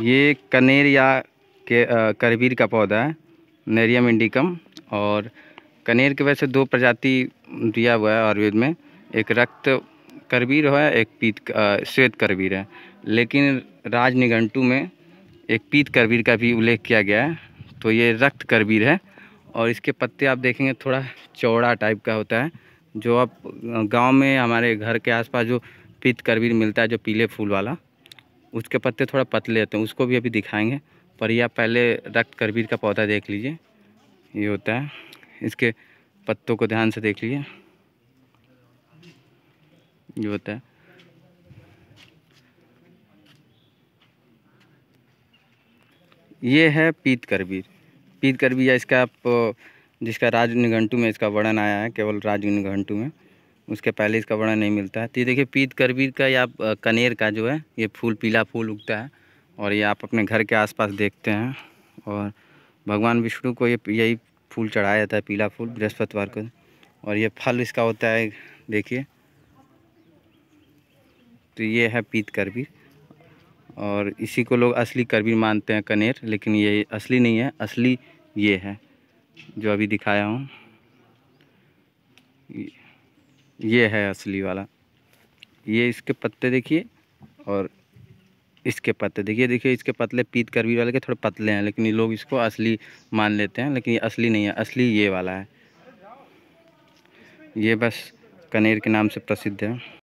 ये कनेर या के करवीर का पौधा है नेरियम इंडिकम और कनेर के वैसे दो प्रजाति दिया हुआ है आयुर्वेद में। एक रक्त करवीर है, एक पीत श्वेत करवीर है। लेकिन राज निघंटू में एक पीत करवीर का भी उल्लेख किया गया है। तो ये रक्त करवीर है। और इसके पत्ते आप देखेंगे, थोड़ा चौड़ा टाइप का होता है। जो आप गाँव में हमारे घर के आसपास जो पीत करवीर मिलता है, जो पीले फूल वाला उसके पत्ते थोड़ा पतले होते हैं, उसको भी अभी दिखाएँगे। पर यह पहले रक्त करवीर का पौधा देख लीजिए। ये होता है। इसके पत्तों को ध्यान से देख लीजिए। ये होता है। ये है पीत करबीर। पीत करबीर या इसका आप, जिसका राज निघंटू में इसका वर्णन आया है, केवल राज निघंटू में। उसके पहले इसका वर्णन नहीं मिलता है। तो ये देखिए, पीत करवीर का या कनेर का जो है, ये फूल पीला फूल उगता है और ये आप अपने घर के आसपास देखते हैं और भगवान विष्णु को ये, यही फूल चढ़ाया जाता है, पीला फूल बृहस्पतिवार को। और ये फल इसका होता है, देखिए। तो ये है पीत करवीर और इसी को लोग असली करवीर मानते हैं, कनेर, लेकिन ये असली नहीं है, असली ये है, जो अभी दिखाया हूँ। ये है असली वाला। ये इसके पत्ते देखिए और इसके पत्ते देखिए देखिए इसके पतले पीत करवी वाले के थोड़े पतले हैं, लेकिन ये लोग इसको असली मान लेते हैं, लेकिन ये असली नहीं है, असली ये वाला है। ये बस कनेर के नाम से प्रसिद्ध है।